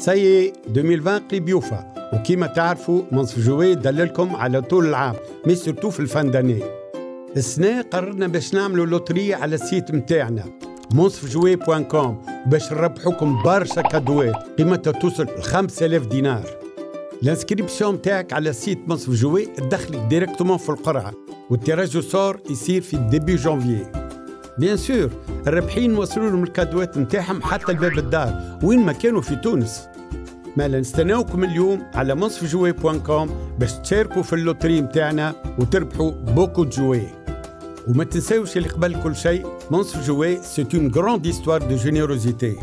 سي 2020 قريب يوفى وكيما تعرفوا Moncef Jouets دللكم على طول العام. mais surtout في ال fin d'année السنة قررنا باش نعملوا لوترية على ال site متاعنا. Moncef Jouets point com. باش نربحوكم برشا كادوات قيمتها توصل ل 5000 دينار. ال inscription متاعك على site Moncef Jouets تدخلك directement في القرعة وال tirage au sort يصير في début janvier bien sûr الرابحين وصلوا لهم الكادوات نتاعهم حتى لباب الدار وين ما كانوا في تونس. مالا نستناوكم اليوم على Moncef Jouets point com باش تشاركوا في ال loterie متاعنا وتربحوا beaucoup jouets وما تنساوش اللي قبل كل شيء Moncef Jouets c'est une grande histoire de générosité